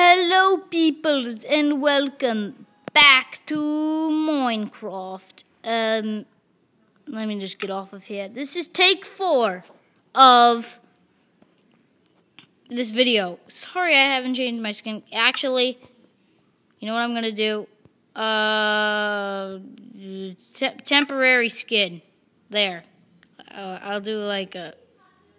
Hello, peoples, and welcome back to Minecraft. Um, let me just get off of here. This is take four of this video. Sorry, I haven't changed my skin. Actually, you know what I'm gonna do? Uh, te- temporary skin. There. Uh, I'll do like a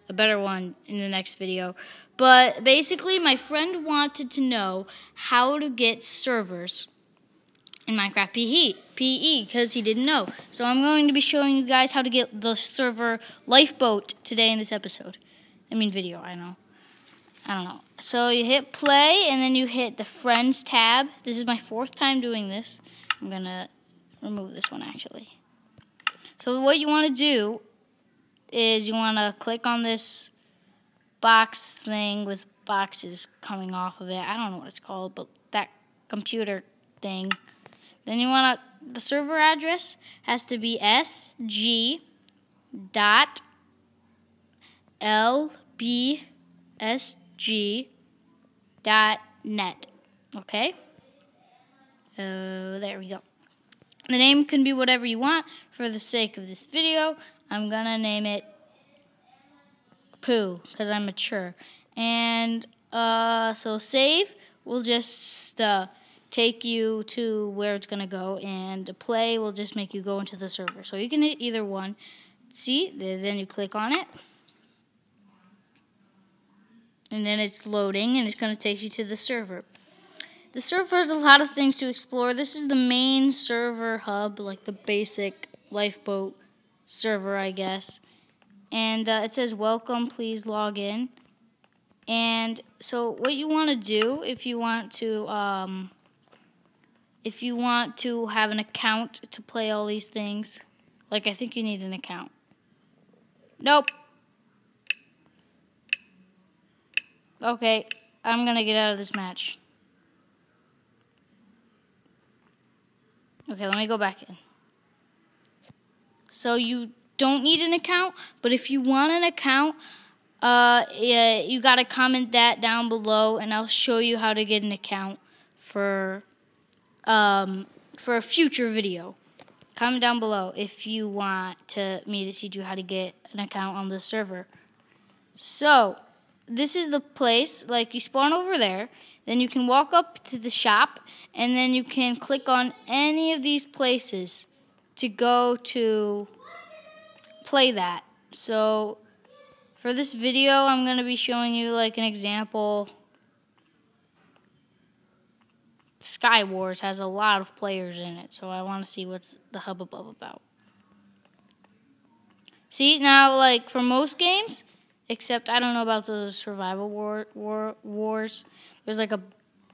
a better one in the next video. But basically, my friend wanted to know how to get servers in Minecraft PE PE because he didn't know. So I'm going to be showing you guys how to get the server Lifeboat today in this episode. I mean video, I know. I don't know. So you hit play and then you hit the friends tab. This is my fourth time doing this. I'm going to remove this one actually. So what you want to do is you want to click on this box thing with boxes coming off of it. I don't know what it's called, but that computer thing. Then you want to, the server address has to be sg dot lbsg dot net. Okay? Oh, there we go. The name can be whatever you want for the sake of this video. I'm gonna name it Pooh because I'm mature. And uh, so save will just uh, take you to where it's gonna go, and play will just make you go into the server. So you can hit either one. See, then you click on it. And then it's loading, and it's going to take you to the server. The server has a lot of things to explore. This is the main server hub, like the basic lifeboat server, I guess. And uh, it says, Welcome, please log in. And so, what you want to do if you want to. Um, if you want to have an account to play all these things, like I think you need an account. Nope. Okay, I'm gonna get out of this match. Okay, let me go back in. So you don't need an account, but if you want an account, uh, yeah, you gotta comment that down below, and I'll show you how to get an account for um, for a future video. Comment down below if you want to me to teach you how to get an account on the server. So this is the place. Like you spawn over there, then you can walk up to the shop, and then you can click on any of these places to go to play that. So for this video, I'm going to be showing you like an example. Sky Wars has a lot of players in it, so I want to see what's the hubbub about. See, now, like, for most games, except I don't know about the survival war, war, wars, there's like a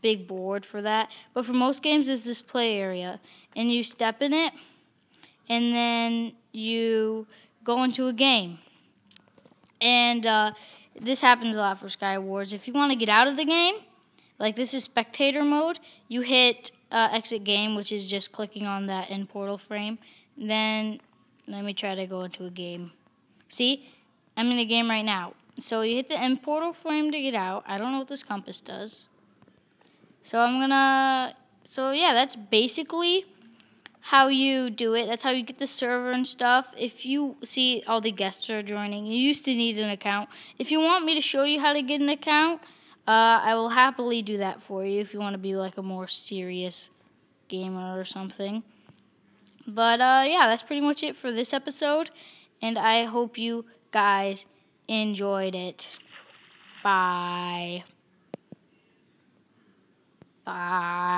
big board for that. But for most games, there's this play area, and you step in it, and then you go into a game. And uh, this happens a lot for Sky Wars. If you want to get out of the game, like this is spectator mode, you hit uh, exit game, which is just clicking on that end portal frame. Then let me try to go into a game. See, I'm in a game right now. So you hit the end portal frame to get out. I don't know what this compass does. So I'm gonna. So yeah, that's basically how you do it. That's how you get the server and stuff. If you see all the guests are joining, you used to need an account. If you want me to show you how to get an account, uh, I will happily do that for you if you want to be like a more serious gamer or something. But uh, yeah, that's pretty much it for this episode, and I hope you guys enjoyed it. Bye. Bye.